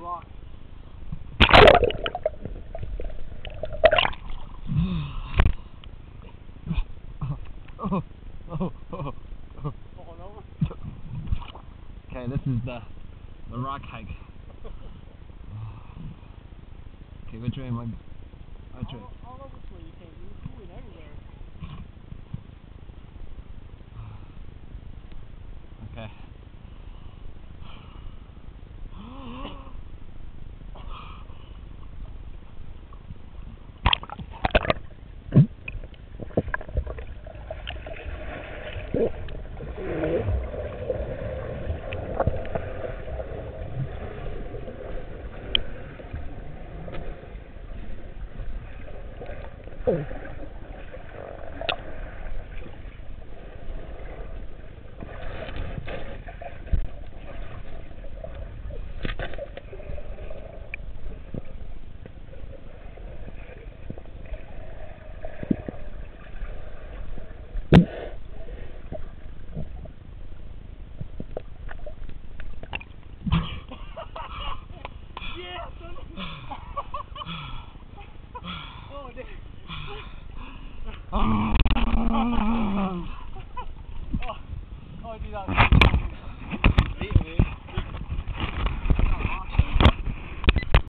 rock. oh, oh, oh, oh. Okay, this is the the rock hike. Okay, which way am I? Which way? All, all over this way you can't move. You went everywhere. Okay. Yeah, oh,